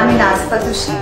আমি নাজফা তুষি